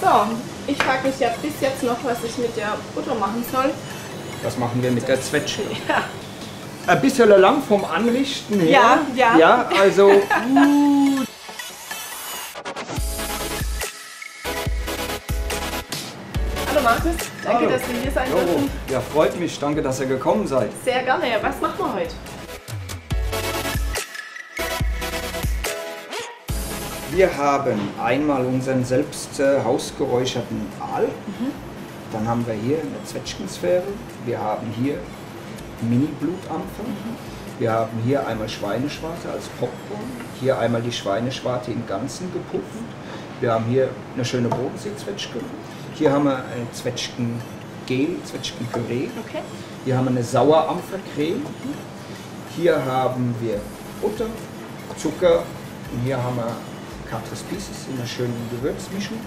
So, ich frage mich ja bis jetzt noch, was ich mit der Butter machen soll. Das machen wir mit der Zwetschge. Ja. Ein bisschen lang vom Anrichten her. Ja, ja. Ja, also. uh, Hallo Markus, danke, Hallo. dass wir hier sein dürfen. ja, freut mich. Danke, dass ihr gekommen seid. Sehr gerne. Was machen wir heute? Wir haben einmal unseren selbst äh, hausgeräucherten Aal. Dann haben wir hier eine Zwetschgensphäre. Wir haben hier Mini-Blutampfer. Wir haben hier einmal Schweineschwarte als Popcorn. Hier einmal die Schweineschwarte im Ganzen gepufft. Wir haben hier eine schöne Bodensee-Zwetschge. Hier haben wir ein Zwetschgen-Gel, Zwetschgenpüree. Okay. Hier haben wir eine Sauerampfercreme. Hier haben wir Butter, Zucker und hier haben wir Quatre Pieces in einer schönen Gewürzmischung.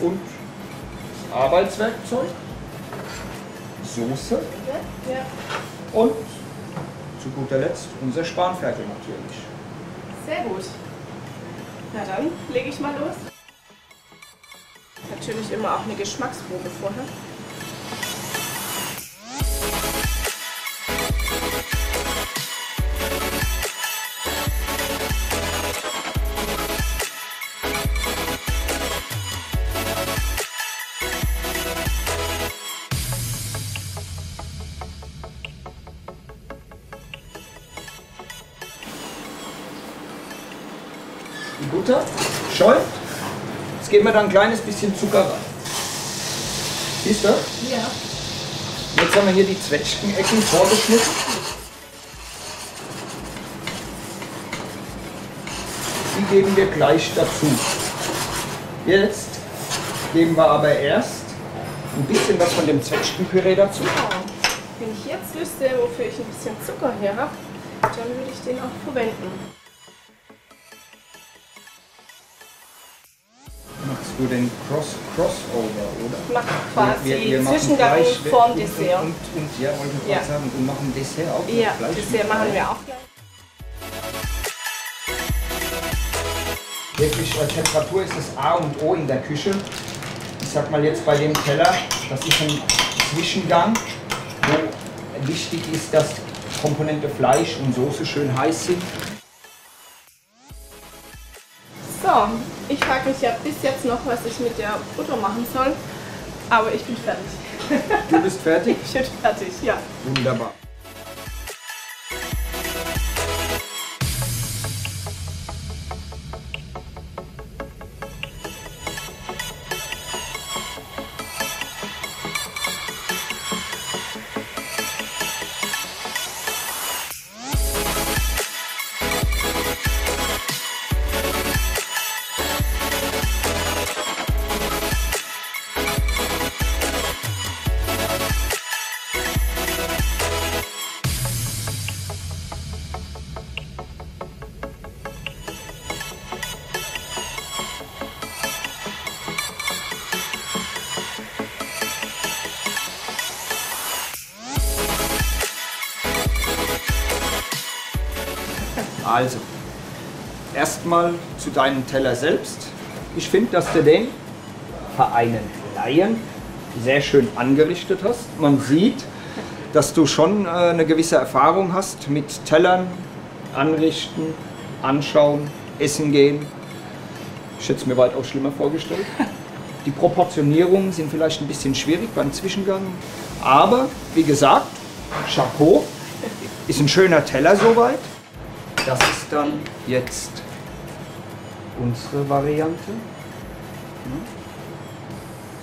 Und Arbeitswerkzeug, Soße und zu guter Letzt unser Spanferkel natürlich. Sehr gut. Na dann lege ich mal los. Natürlich immer auch eine Geschmacksprobe vorher. Die Butter schäumt. Jetzt geben wir da ein kleines bisschen Zucker rein. Siehst du? Ja. Jetzt haben wir hier die Zwetschgenecken vorgeschnitten. Die geben wir gleich dazu. Jetzt geben wir aber erst ein bisschen was von dem Zwetschgenpüree dazu. Wenn ich jetzt wüsste, wofür ich ein bisschen Zucker hier habe, dann würde ich den auch verwenden. Du den Cross Crossover, oder? Ich mache quasi machen Zwischengang Fleisch vorm Dessert. Und, und, und ja, wollte ich Ja. sagen, und machen Dessert auch Ja, Fleisch. Dessert machen wir auch gleich. Wirklich, äh, Temperatur ist das A und O in der Küche. Ich sag mal jetzt bei dem Teller, das ist ein Zwischengang, wo wichtig ist, dass Komponente Fleisch und Soße schön heiß sind. So, ich frage mich ja bis jetzt noch, was ich mit der Butter machen soll. Aber ich bin fertig. Du bist fertig? Ich bin fertig, ja. Wunderbar. Also, erstmal zu deinem Teller selbst. Ich finde, dass du den für einen Laien sehr schön angerichtet hast. Man sieht, dass du schon äh, eine gewisse Erfahrung hast mit Tellern, anrichten, anschauen, essen gehen. Ich hätte es mir weitaus schlimmer vorgestellt. Die Proportionierungen sind vielleicht ein bisschen schwierig beim Zwischengang. Aber wie gesagt, Chapeau, ist ein schöner Teller soweit. Das ist dann jetzt unsere Variante.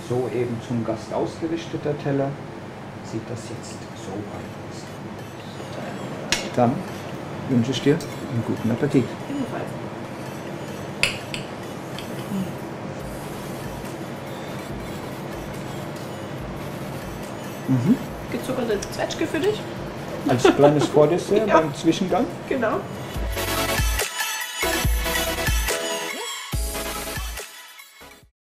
So eben zum Gast ausgerichteter Teller sieht das jetzt so aus. Dann wünsche ich dir einen guten Appetit. Mhm. Gezuckerte Zwetschge für dich. Als kleines Vordessert Ja. beim Zwischengang. Genau.